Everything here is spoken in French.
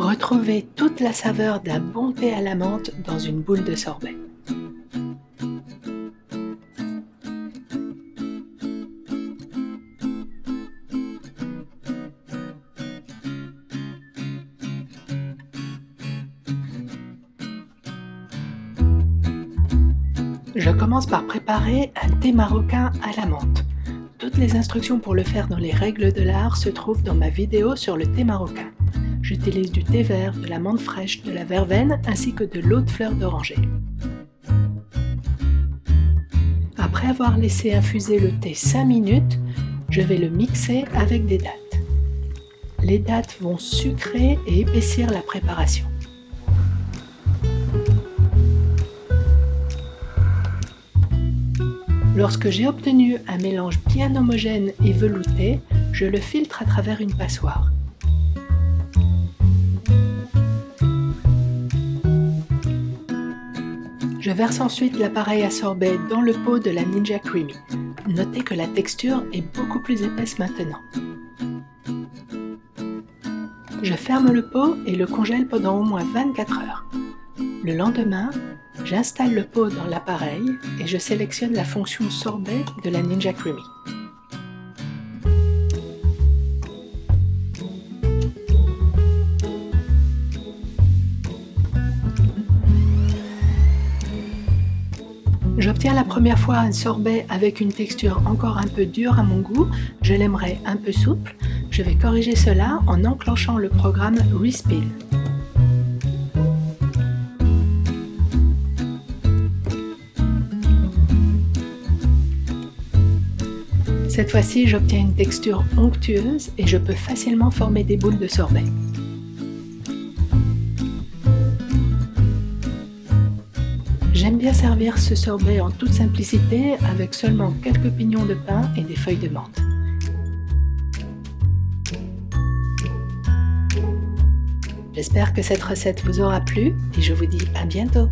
Retrouvez toute la saveur d'un bon thé à la menthe dans une boule de sorbet. Je commence par préparer un thé marocain à la menthe. Toutes les instructions pour le faire dans les règles de l'art se trouvent dans ma vidéo sur le thé marocain. J'utilise du thé vert, de la menthe fraîche, de la verveine ainsi que de l'eau de fleur d'oranger. Après avoir laissé infuser le thé 5 minutes, je vais le mixer avec des dattes. Les dattes vont sucrer et épaissir la préparation. Lorsque j'ai obtenu un mélange bien homogène et velouté, je le filtre à travers une passoire. Je verse ensuite l'appareil à sorbet dans le pot de la Ninja Creamy. Notez que la texture est beaucoup plus épaisse maintenant. Je ferme le pot et le congèle pendant au moins 24 heures. Le lendemain, j'installe le pot dans l'appareil et je sélectionne la fonction sorbet de la Ninja Creamy. J'obtiens la première fois un sorbet avec une texture encore un peu dure à mon goût, je l'aimerais un peu souple. Je vais corriger cela en enclenchant le programme Respin. Cette fois-ci, j'obtiens une texture onctueuse et je peux facilement former des boules de sorbet. Bien servir ce sorbet en toute simplicité avec seulement quelques pignons de pain et des feuilles de menthe. J'espère que cette recette vous aura plu et je vous dis à bientôt